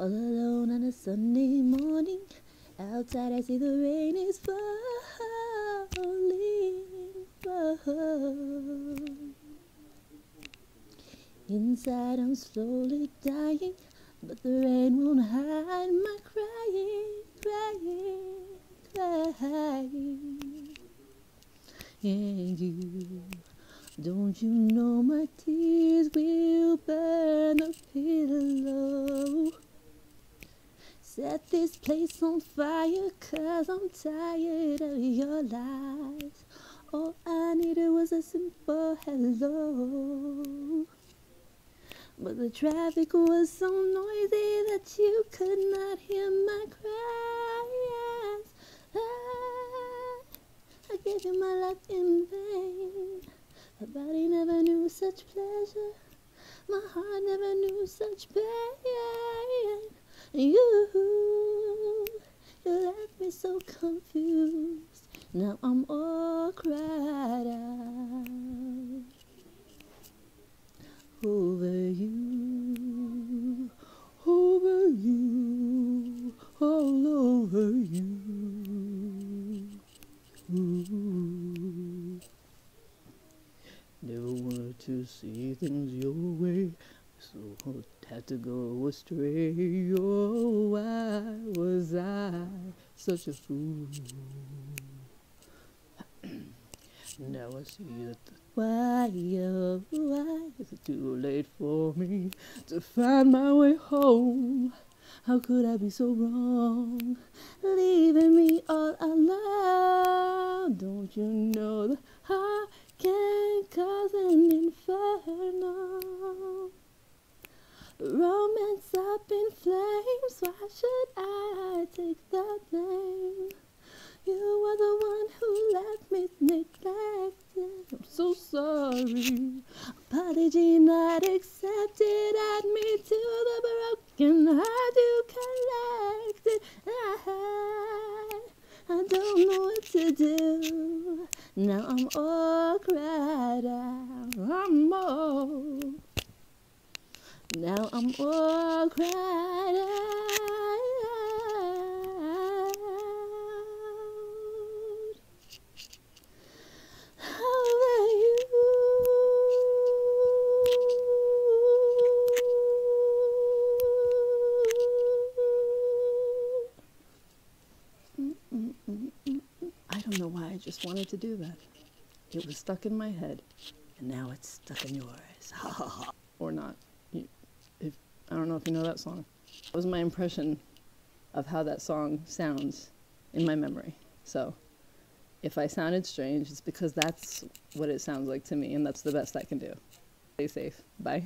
Sunday morning, outside I see the rain is falling. Falling. Inside I'm slowly dying, but the rain won't hide my crying, crying, crying. And you, don't you know my tears will burn the pillow? Set this place on fire, cause I'm tired of your lies. All I needed was a simple hello. But the traffic was so noisy that you could not hear my cries. I, I gave you my life in vain. My body never knew such pleasure. My heart never knew such pain. You, you left me so confused. Now I'm all cried out over you, over you, all over you. Never wanted to see things your way, so had to go astray. Oh, why was I such a fool? now I see that the why, oh, why is it too late for me to find my way home? How could I be so wrong, leaving me all alone? Don't you know that heart can cause an inferno? Romance up in flames, why should I take the blame? You were the one who left me neglected. I'm so sorry. Apology not accepted. Add me to the broken heart you collected. I, I don't know what to do. Now I'm all cried out. I'm all. Now I'm all cried out. Over you. I don't know why I just wanted to do that. It was stuck in my head, and now it's stuck in yours. or not. I don't know if you know that song. That was my impression of how that song sounds in my memory. So if I sounded strange, it's because that's what it sounds like to me, and that's the best I can do. Stay safe. Bye.